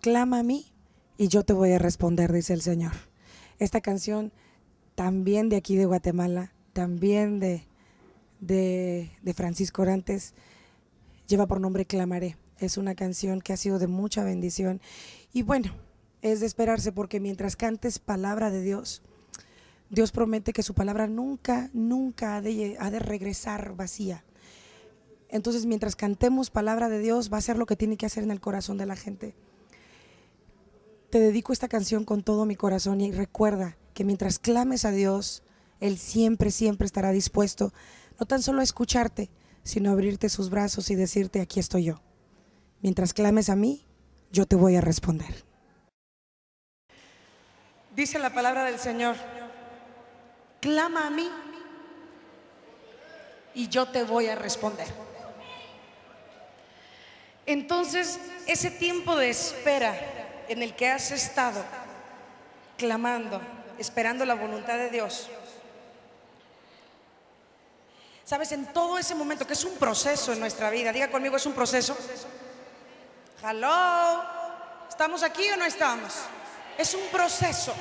clama a mí y yo te voy a responder, dice el Señor. Esta canción también de aquí de Guatemala, también de, de, Francisco Orantes, lleva por nombre Clamaré. Es una canción que ha sido de mucha bendición. Y bueno, es de esperarse porque mientras cantes palabra de Dios, Dios promete que su palabra nunca, nunca ha de, ha de regresar vacía. Entonces, mientras cantemos palabra de Dios, va a ser lo que tiene que hacer en el corazón de la gente. Te dedico esta canción con todo mi corazón y recuerda que mientras clames a Dios, Él siempre, siempre estará dispuesto, no tan solo a escucharte, sino a abrirte sus brazos y decirte, aquí estoy yo. Mientras clames a mí, yo te voy a responder. Dice la palabra del Señor, clama a mí y yo te voy a responder. Entonces, ese tiempo de espera en el que has estado clamando, esperando la voluntad de Dios, sabes, en todo ese momento, que es un proceso en nuestra vida, diga conmigo, es un proceso. Hello, ¿estamos aquí o no estamos? Es un proceso.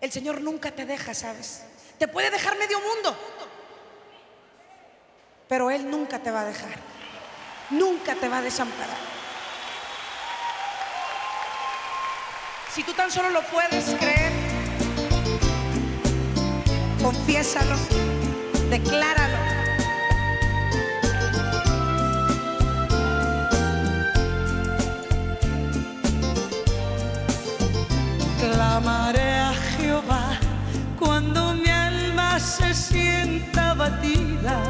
El Señor nunca te deja, ¿sabes? Te puede dejar medio mundo, pero Él nunca te va a dejar nunca te va a desamparar. Si tú tan solo lo puedes creer, confiésalo, decláralo. Clamaré a Jehová cuando mi alma se sienta batida,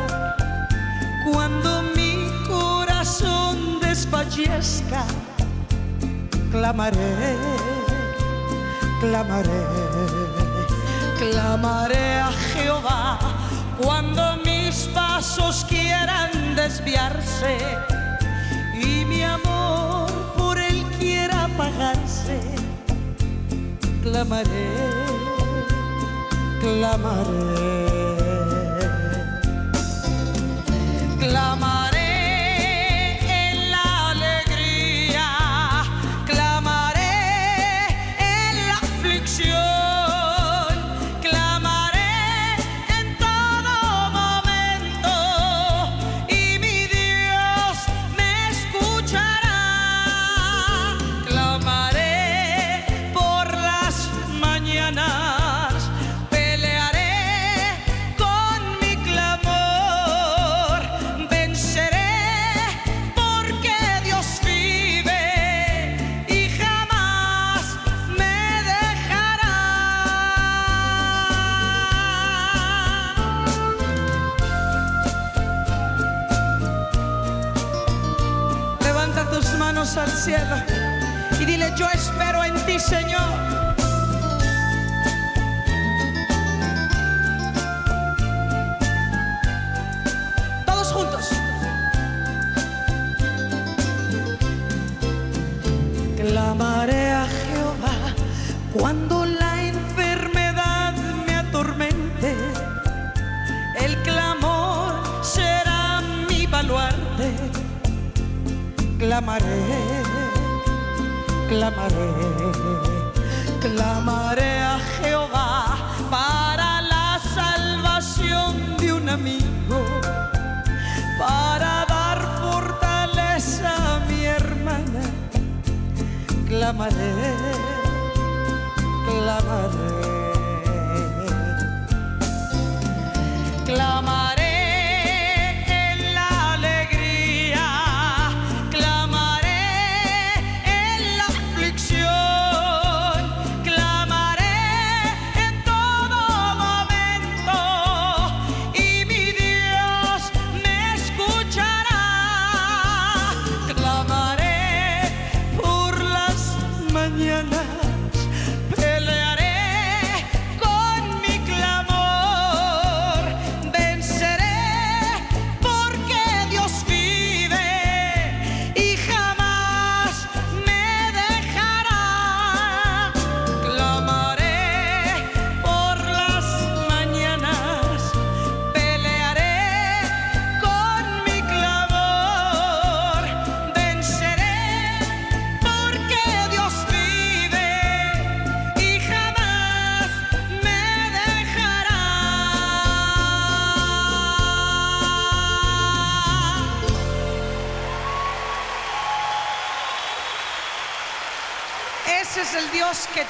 cuando desfallezca, clamaré, clamaré, clamaré a Jehová cuando mis pasos quieran desviarse y mi amor por él quiera apagarse. Clamaré, clamaré, clamaré. Al cielo y dile, yo espero en ti, Señor. Todos juntos. Clamaré a Jehová cuando clamaré, clamaré, clamaré a Jehová para la salvación de un amigo, para dar fortaleza a mi hermana. Clamaré, clamaré, clamaré. Ese es el Dios que tú